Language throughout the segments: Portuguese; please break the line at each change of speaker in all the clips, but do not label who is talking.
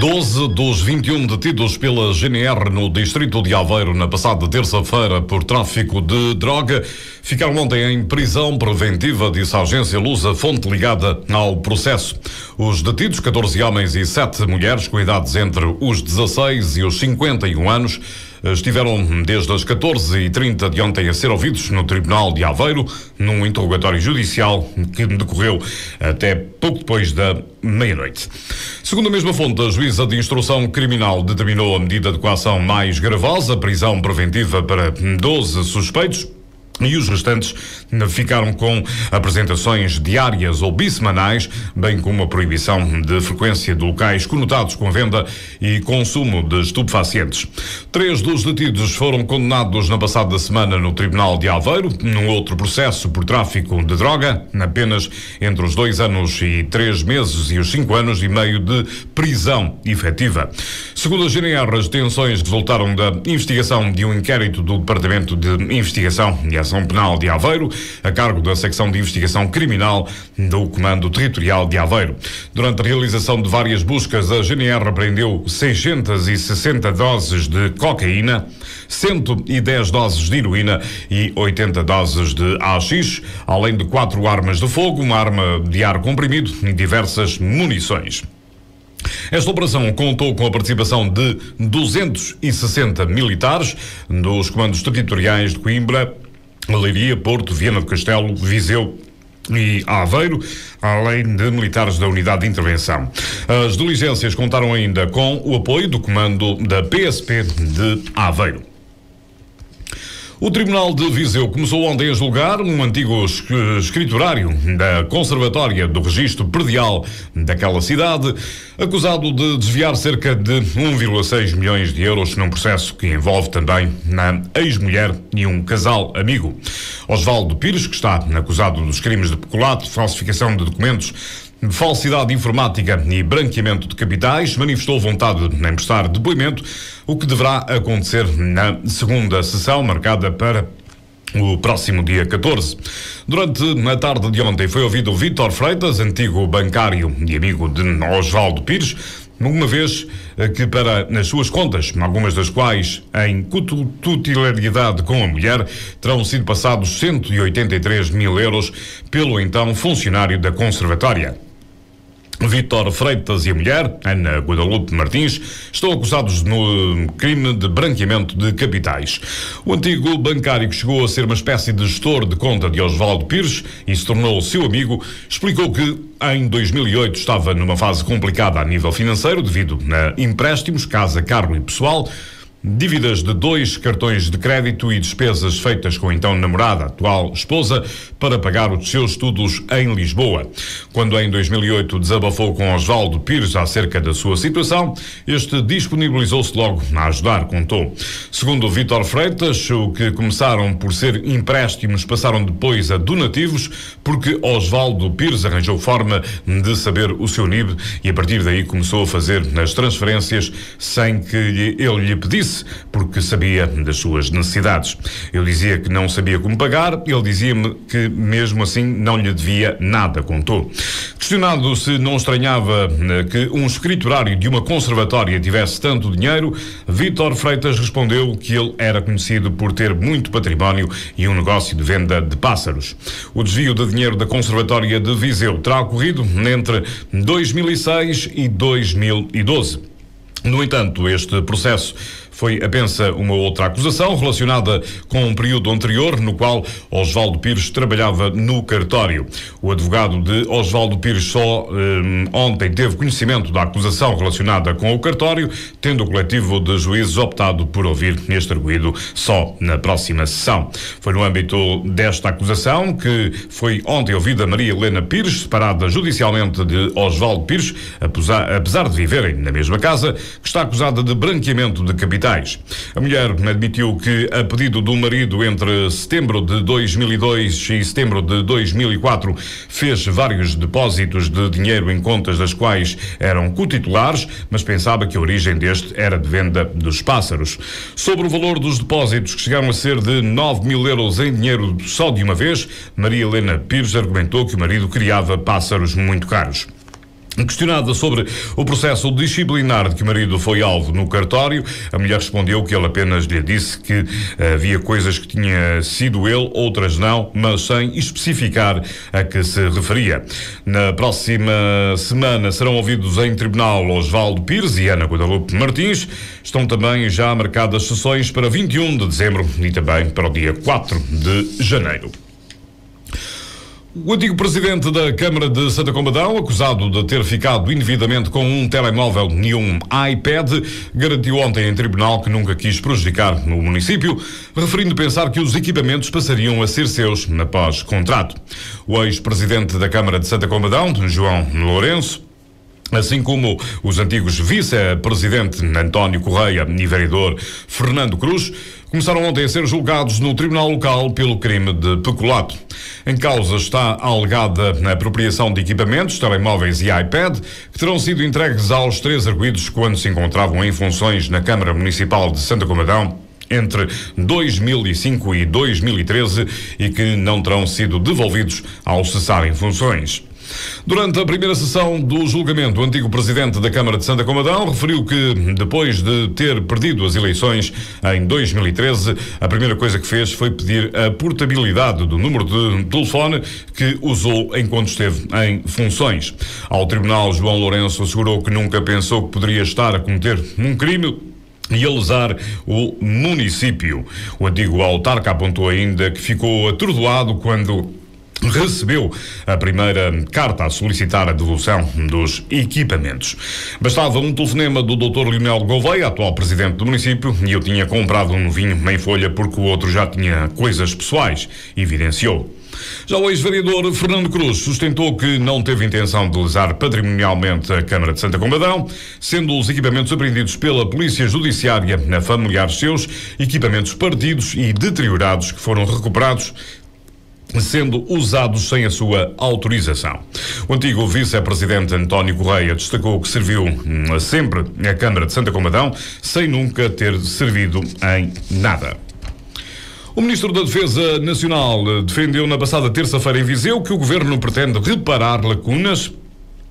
12 dos 21 detidos pela GNR no distrito de Aveiro na passada terça-feira por tráfico de droga ficaram ontem em prisão preventiva, disse a agência Lusa, fonte ligada ao processo. Os detidos, 14 homens e 7 mulheres, com idades entre os 16 e os 51 anos, estiveram desde as 14h30 de ontem a ser ouvidos no Tribunal de Aveiro, num interrogatório judicial que decorreu até pouco depois da meia-noite. Segundo a mesma fonte, a juíza de instrução criminal determinou a medida de coação mais gravosa, prisão preventiva para 12 suspeitos e os restantes ficaram com apresentações diárias ou bissemanais, bem como a proibição de frequência de locais conotados com venda e consumo de estupefacientes. Três dos detidos foram condenados na passada semana no Tribunal de Aveiro, num outro processo por tráfico de droga, apenas entre os dois anos e três meses e os cinco anos e meio de prisão efetiva. Segundo a GNR, as detenções resultaram da investigação de um inquérito do Departamento de Investigação e Penal de Aveiro, a cargo da secção de investigação criminal do Comando Territorial de Aveiro. Durante a realização de várias buscas, a GNR apreendeu 660 doses de cocaína, 110 doses de heroína e 80 doses de AX, além de quatro armas de fogo, uma arma de ar comprimido e diversas munições. Esta operação contou com a participação de 260 militares dos comandos territoriais de Coimbra, Leiria, Porto, Viana do Castelo, Viseu e Aveiro, além de militares da unidade de intervenção. As diligências contaram ainda com o apoio do comando da PSP de Aveiro. O Tribunal de Viseu começou ontem a julgar um antigo escriturário da Conservatória do Registro Predial daquela cidade, acusado de desviar cerca de 1,6 milhões de euros num processo que envolve também a ex-mulher e um casal amigo. Osvaldo Pires, que está acusado dos crimes de peculato, falsificação de documentos, falsidade informática e branqueamento de capitais, manifestou vontade de prestar depoimento, o que deverá acontecer na segunda sessão, marcada para o próximo dia 14. Durante a tarde de ontem foi ouvido Vítor Freitas, antigo bancário e amigo de Osvaldo Pires, uma vez que para nas suas contas, algumas das quais em tutelariedade com a mulher, terão sido passados 183 mil euros pelo então funcionário da conservatória. Vítor Freitas e a mulher, Ana Guadalupe Martins, estão acusados no crime de branqueamento de capitais. O antigo bancário que chegou a ser uma espécie de gestor de conta de Osvaldo Pires e se tornou seu amigo, explicou que em 2008 estava numa fase complicada a nível financeiro devido a empréstimos, casa, carro e pessoal, Dívidas de dois cartões de crédito e despesas feitas com então namorada, atual esposa, para pagar os seus estudos em Lisboa. Quando em 2008 desabafou com Osvaldo Pires acerca da sua situação, este disponibilizou-se logo a ajudar, contou. Segundo Vítor Freitas, o que começaram por ser empréstimos passaram depois a donativos, porque Osvaldo Pires arranjou forma de saber o seu NIB e a partir daí começou a fazer as transferências sem que ele lhe pedisse disse, porque sabia das suas necessidades. Eu dizia que não sabia como pagar, ele dizia-me que mesmo assim não lhe devia nada, contou. Questionado se não estranhava eh, que um escriturário de uma conservatória tivesse tanto dinheiro, Vítor Freitas respondeu que ele era conhecido por ter muito património e um negócio de venda de pássaros. O desvio de dinheiro da Conservatória de Viseu terá ocorrido entre 2006 e 2012. No entanto, este processo foi apensa uma outra acusação relacionada com um período anterior no qual Osvaldo Pires trabalhava no cartório. O advogado de Osvaldo Pires só eh, ontem teve conhecimento da acusação relacionada com o cartório, tendo o coletivo de juízes optado por ouvir este arguído só na próxima sessão. Foi no âmbito desta acusação que foi ontem ouvida Maria Helena Pires, separada judicialmente de Osvaldo Pires, apesar, de viverem na mesma casa, que está acusada de branqueamento de a mulher admitiu que, a pedido do marido entre setembro de 2002 e setembro de 2004, fez vários depósitos de dinheiro em contas das quais eram cotitulares, mas pensava que a origem deste era de venda dos pássaros. Sobre o valor dos depósitos, que chegaram a ser de 9 mil euros em dinheiro só de uma vez, Maria Helena Pires argumentou que o marido criava pássaros muito caros. Questionada sobre o processo disciplinar de que o marido foi alvo no cartório, a mulher respondeu que ele apenas lhe disse que havia coisas que tinha sido ele, outras não, mas sem especificar a que se referia. Na próxima semana serão ouvidos em tribunal Osvaldo Pires e Ana Guadalupe Martins. Estão também já marcadas sessões para 21 de dezembro e também para o dia 4 de janeiro. O antigo presidente da Câmara de Santa Combadão, acusado de ter ficado indevidamente com um telemóvel e um iPad, garantiu ontem em tribunal que nunca quis prejudicar o município, referindo pensar que os equipamentos passariam a ser seus após contrato. O ex-presidente da Câmara de Santa Combadão, João Lourenço, Assim como os antigos vice-presidente António Correia e vereador Fernando Cruz, começaram ontem a ser julgados no Tribunal Local pelo crime de peculato. Em causa está a alegada apropriação de equipamentos, telemóveis e iPad, que terão sido entregues aos três arguídos quando se encontravam em funções na Câmara Municipal de Santa Comadão entre 2005 e 2013 e que não terão sido devolvidos ao cessar em funções. Durante a primeira sessão do julgamento, o antigo presidente da Câmara de Santa Comadão referiu que, depois de ter perdido as eleições em 2013, a primeira coisa que fez foi pedir a portabilidade do número de telefone que usou enquanto esteve em funções. Ao tribunal, João Lourenço assegurou que nunca pensou que poderia estar a cometer um crime e a lesar o município. O antigo autarca apontou ainda que ficou atordoado quando recebeu a primeira carta a solicitar a devolução dos equipamentos. Bastava um telefonema do Dr. Leonel Gouveia, atual presidente do município, e eu tinha comprado um vinho em folha porque o outro já tinha coisas pessoais, evidenciou. Já o ex-vereador Fernando Cruz sustentou que não teve intenção de lesar patrimonialmente a Câmara de Santa Combadão, sendo os equipamentos apreendidos pela Polícia Judiciária na familiares seus, equipamentos partidos e deteriorados que foram recuperados sendo usados sem a sua autorização. O antigo vice-presidente António Correia destacou que serviu hum, sempre a Câmara de Santa Comadão sem nunca ter servido em nada. O Ministro da Defesa Nacional defendeu na passada terça-feira em Viseu que o governo pretende reparar lacunas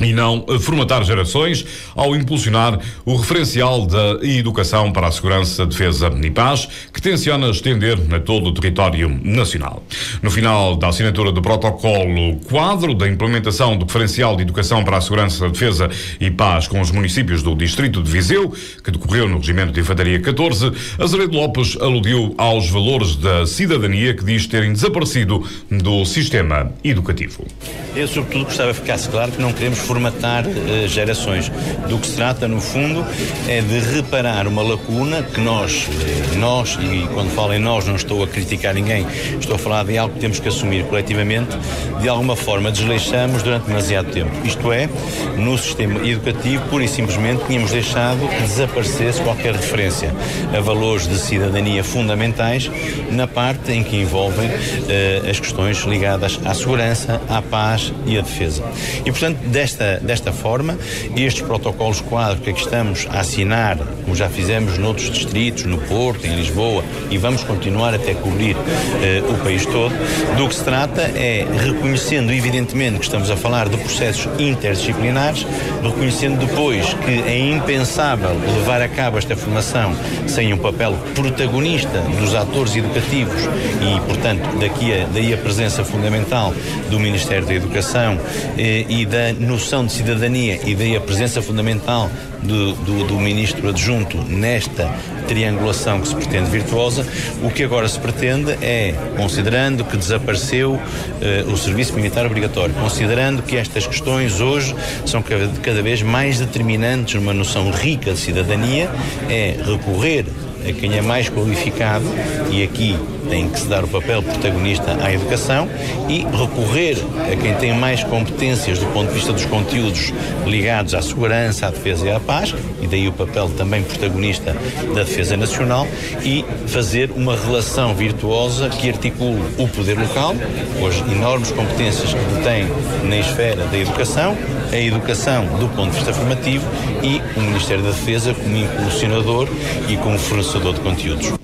e não formatar gerações ao impulsionar o referencial da educação para a segurança, defesa e paz, que tenciona estender a todo o território nacional. No final da assinatura do protocolo quadro da implementação do referencial de educação para a segurança, defesa e paz com os municípios do distrito de Viseu, que decorreu no Regimento de Infantaria 14, Azeredo Lopes aludiu aos valores da cidadania que diz terem desaparecido do sistema educativo.
Eu, sobretudo, gostava que ficasse claro que não queremos formatar uh, gerações. Do que se trata, no fundo, é de reparar uma lacuna que nós, uh, nós, e quando falo em nós não estou a criticar ninguém, estou a falar de algo que temos que assumir coletivamente, de alguma forma desleixamos durante demasiado tempo. Isto é, no sistema educativo, pura e simplesmente tínhamos deixado que desaparecesse qualquer referência a valores de cidadania fundamentais na parte em que envolvem uh, as questões ligadas à segurança, à paz e à defesa. E, portanto, desta desta, desta forma. Estes protocolos quadro que aqui estamos a assinar, como já fizemos noutros distritos, no Porto, em Lisboa, e vamos continuar até cobrir eh, o país todo, do que se trata é reconhecendo, evidentemente, que estamos a falar de processos interdisciplinares, reconhecendo depois que é impensável levar a cabo esta formação sem um papel protagonista dos atores educativos e, portanto, daqui a, daí a presença fundamental do Ministério da Educação eh, e da noção noção de cidadania e daí a presença fundamental do, do, do, ministro adjunto nesta triangulação que se pretende virtuosa, o que agora se pretende é, considerando que desapareceu uh, o serviço militar obrigatório, considerando que estas questões hoje são cada, cada vez mais determinantes numa noção rica de cidadania, é recorrer a quem é mais qualificado, e aqui tem que se dar o papel protagonista à educação, e recorrer a quem tem mais competências do ponto de vista dos conteúdos ligados à segurança, à defesa e à paz, e daí o papel também protagonista da defesa nacional, e fazer uma relação virtuosa que articule o poder local, com as enormes competências que tem na esfera da educação, a educação do ponto de vista formativo e o Ministério da Defesa como impulsionador e como fornecedor de conteúdos.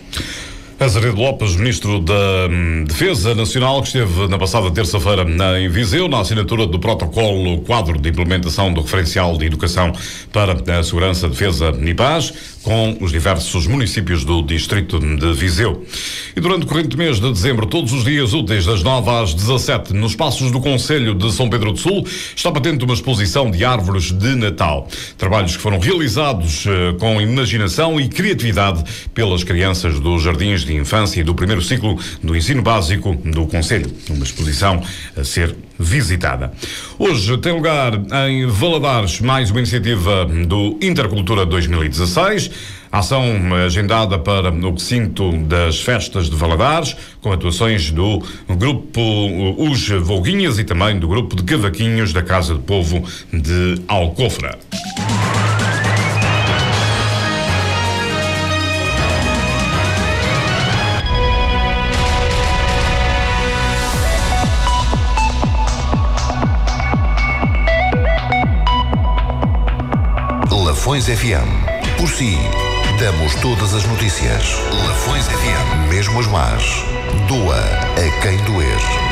Azeredo Lopes, ministro da hum, Defesa Nacional, que esteve na passada terça-feira em Viseu, na assinatura do protocolo quadro de implementação do referencial de educação para a segurança, defesa e paz, com os diversos municípios do distrito de Viseu. E durante o corrente mês de dezembro, todos os dias úteis, das 9 às 17, nos passos do Conselho de São Pedro do Sul, está patente uma exposição de árvores de Natal. Trabalhos que foram realizados eh, com imaginação e criatividade pelas crianças dos jardins de infância e do primeiro ciclo do ensino básico do Conselho. Uma exposição a ser visitada. Hoje tem lugar em Valadares mais uma iniciativa do Intercultura 2016. Ação agendada para o recinto das festas de Valadares, com atuações do grupo Os Volguinhas e também do grupo de Cavaquinhos da Casa do Povo de Alcofra.
Lafões FM. Por si, damos todas as notícias. Lafões FM. Mesmo as más. Doa a quem doer.